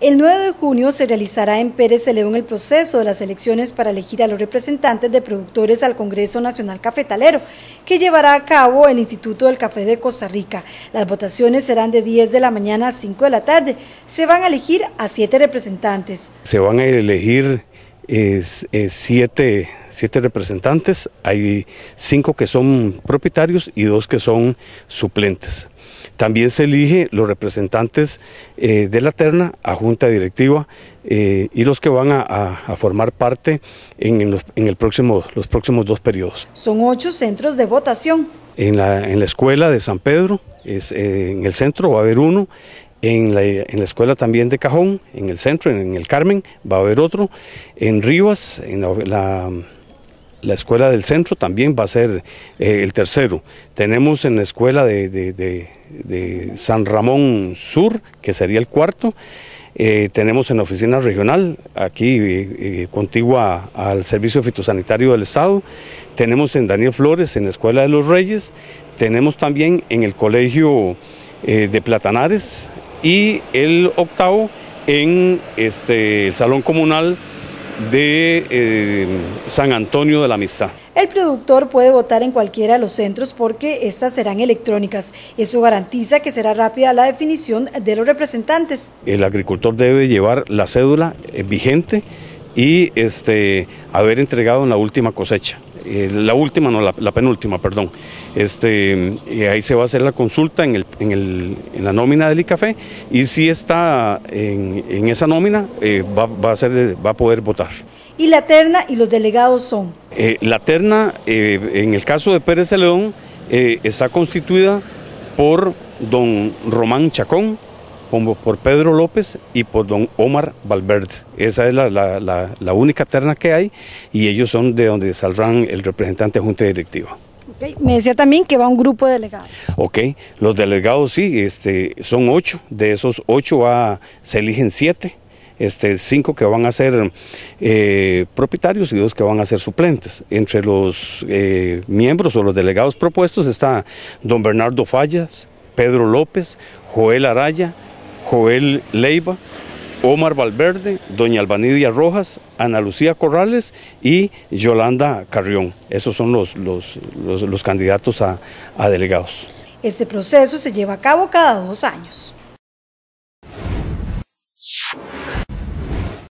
El 9 de junio se realizará en Pérez León el proceso de las elecciones para elegir a los representantes de productores al Congreso Nacional Cafetalero, que llevará a cabo el Instituto del Café de Costa Rica. Las votaciones serán de 10 de la mañana a 5 de la tarde. Se van a elegir a siete representantes. Se van a elegir siete, siete representantes, hay cinco que son propietarios y dos que son suplentes. También se elige los representantes eh, de la terna a junta directiva eh, y los que van a, formar parte en, los, el próximo, los próximos dos periodos. Son ocho centros de votación. En la, en la escuela de San Pedro, es, eh, en el centro va a haber uno, en la, en la, escuela también de Cajón, en el centro, en el Carmen, va a haber otro, en Rivas, en la la escuela del centro también va a ser eh, el tercero. Tenemos en la escuela de, San Ramón Sur, que sería el cuarto. Eh, tenemos en la oficina regional, aquí eh, contigua al Servicio Fitosanitario del Estado. Tenemos en Daniel Flores, en la Escuela de los Reyes. Tenemos también en el Colegio de Platanares y el octavo en este, el Salón Comunal de eh, San Antonio de la Amistad. El productor puede votar en cualquiera de los centros porque estas serán electrónicas. Eso garantiza que será rápida la definición de los representantes. El agricultor debe llevar la cédula eh, vigente y este, haber entregado en la última cosecha. Eh, la última, no, la, penúltima, perdón. Este, ahí se va a hacer la consulta en, el, en, el, en la nómina del ICAFE y si está en, esa nómina eh, va, a ser, va a poder votar. ¿Y la terna y los delegados son? Eh, la terna, en el caso de Pérez de León, está constituida por don Román Chacón, por Pedro López y por don Omar Valverde. Esa es la, única terna que hay y ellos son de donde saldrán el representante de Junta Directiva. Me decía también que va un grupo de delegados. Ok, los delegados sí, este, son ocho, de esos ocho se eligen siete, este, cinco que van a ser eh, propietarios y dos que van a ser suplentes. Entre los eh, miembros o los delegados propuestos está don Bernardo Fallas, Pedro López, Joel Araya, Joel Leiva, Omar Valverde, doña Albanidia Rojas, Ana Lucía Corrales y Yolanda Carrión. Esos son los, los, candidatos a, a delegados. Este proceso se lleva a cabo cada dos años.